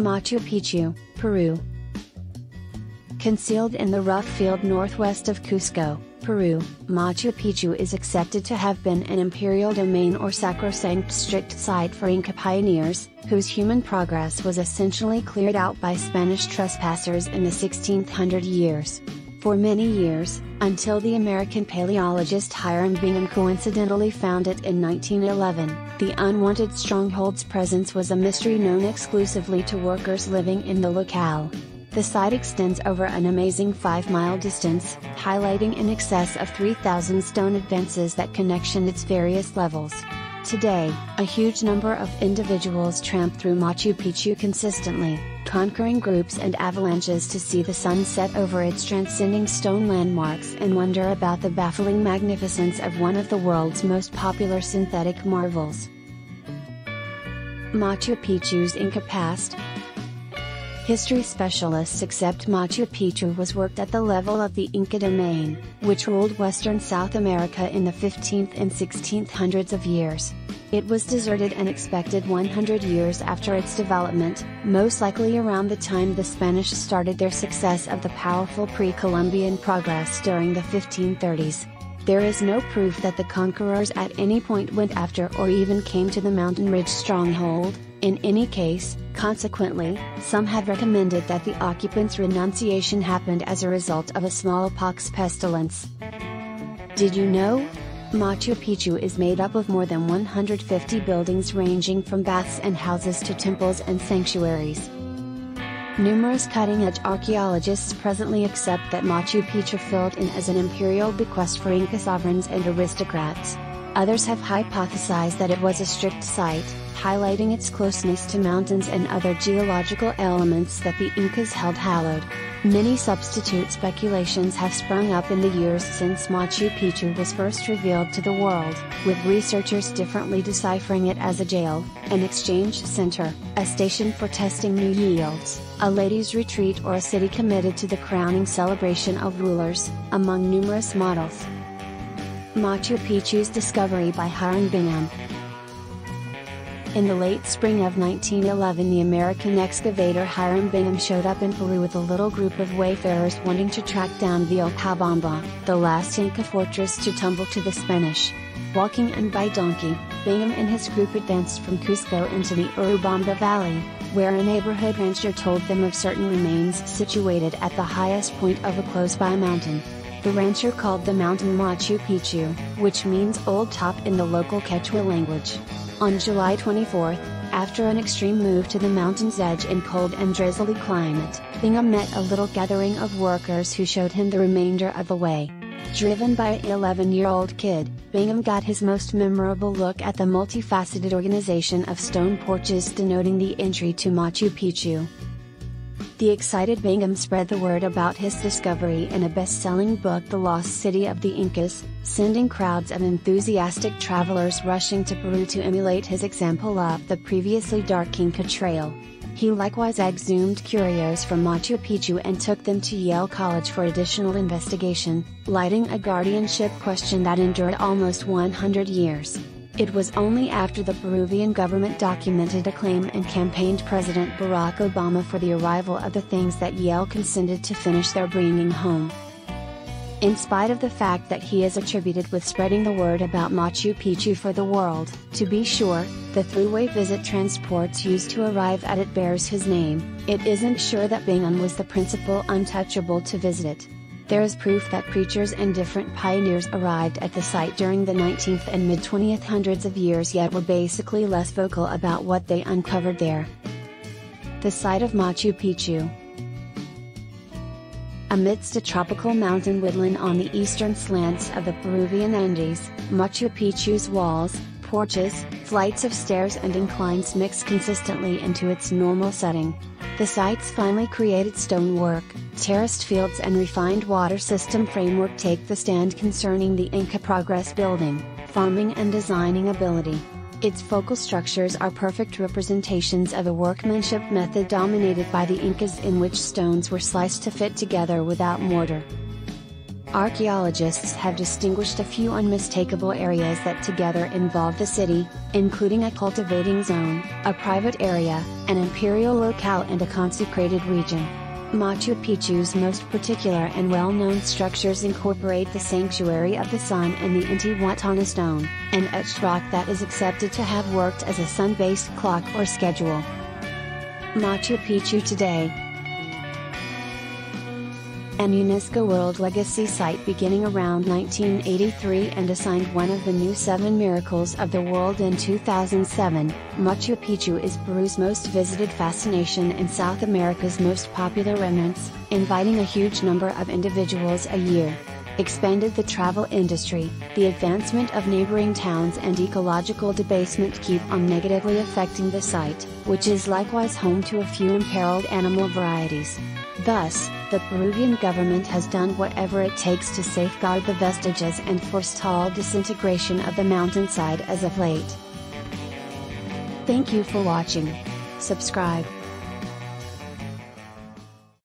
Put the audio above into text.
Machu Picchu, Peru. Concealed in the rough field northwest of Cusco, Peru, Machu Picchu is accepted to have been an imperial domain or sacrosanct strict site for Inca pioneers, whose human progress was essentially cleared out by Spanish trespassers in the 1600 years. For many years, until the American paleologist Hiram Bingham coincidentally found it in 1911, the unwanted stronghold's presence was a mystery known exclusively to workers living in the locale. The site extends over an amazing 5 mile distance, highlighting in excess of 3,000 stone advances that connection its various levels. Today, a huge number of individuals tramp through Machu Picchu consistently, conquering groups and avalanches to see the sun set over its transcending stone landmarks and wonder about the baffling magnificence of one of the world's most popular synthetic marvels. Machu Picchu's Inca past, History specialists accept Machu Picchu was worked at the level of the Inca domain, which ruled western South America in the 15th and 16th hundreds of years. It was deserted and expected 100 years after its development, most likely around the time the Spanish started their success of the powerful pre-Columbian progress during the 1530s. There is no proof that the conquerors at any point went after or even came to the mountain ridge stronghold, in any case, consequently, some have recommended that the occupants' renunciation happened as a result of a smallpox pestilence. Did you know? Machu Picchu is made up of more than 150 buildings ranging from baths and houses to temples and sanctuaries. Numerous cutting-edge archaeologists presently accept that Machu Picchu filled in as an imperial bequest for Inca sovereigns and aristocrats. Others have hypothesized that it was a strict site, highlighting its closeness to mountains and other geological elements that the Incas held hallowed. Many substitute speculations have sprung up in the years since Machu Picchu was first revealed to the world, with researchers differently deciphering it as a jail, an exchange center, a station for testing new yields, a ladies' retreat or a city committed to the crowning celebration of rulers, among numerous models. Machu Picchu's discovery by Hiram Bingham, in the late spring of 1911 the American excavator Hiram Bingham showed up in Peru with a little group of wayfarers wanting to track down the Vilcabamba, the last Inca fortress to tumble to the Spanish. Walking and by donkey, Bingham and his group advanced from Cusco into the Urubamba Valley, where a neighborhood rancher told them of certain remains situated at the highest point of a close-by mountain. The rancher called the mountain Machu Picchu, which means old top in the local Quechua language. On July 24, after an extreme move to the mountain's edge in cold and drizzly climate, Bingham met a little gathering of workers who showed him the remainder of the way. Driven by an 11-year-old kid, Bingham got his most memorable look at the multifaceted organization of stone porches denoting the entry to Machu Picchu. The excited Bingham spread the word about his discovery in a best-selling book The Lost City of the Incas, sending crowds of enthusiastic travelers rushing to Peru to emulate his example up the previously dark Inca Trail. He likewise exhumed curios from Machu Picchu and took them to Yale College for additional investigation, lighting a guardianship question that endured almost 100 years. It was only after the Peruvian government documented a claim and campaigned President Barack Obama for the arrival of the things that Yale consented to finish their bringing home. In spite of the fact that he is attributed with spreading the word about Machu Picchu for the world, to be sure, the throughway visit transports used to arrive at it bears his name, it isn't sure that Bingham was the principal untouchable to visit it. There is proof that preachers and different pioneers arrived at the site during the 19th and mid 20th hundreds of years yet were basically less vocal about what they uncovered there. The site of Machu Picchu. Amidst a tropical mountain woodland on the eastern slants of the Peruvian Andes, Machu Picchu's walls, porches, flights of stairs and inclines mix consistently into its normal setting. The site's finely created stonework, terraced fields and refined water system framework take the stand concerning the Inca progress building, farming and designing ability. Its focal structures are perfect representations of a workmanship method dominated by the Incas in which stones were sliced to fit together without mortar. Archaeologists have distinguished a few unmistakable areas that together involve the city, including a cultivating zone, a private area, an imperial locale and a consecrated region. Machu Picchu's most particular and well-known structures incorporate the Sanctuary of the Sun and the Intihuatana Stone, an etched rock that is accepted to have worked as a sun-based clock or schedule. Machu Picchu today, an UNESCO World Legacy Site beginning around 1983 and assigned one of the new seven miracles of the world in 2007, Machu Picchu is Peru's most visited fascination and South America's most popular remnants, inviting a huge number of individuals a year. Expanded the travel industry, the advancement of neighboring towns and ecological debasement keep on negatively affecting the site, which is likewise home to a few imperiled animal varieties. Thus, the Peruvian government has done whatever it takes to safeguard the vestiges and forestall disintegration of the mountainside as of late. Thank you for watching. Subscribe.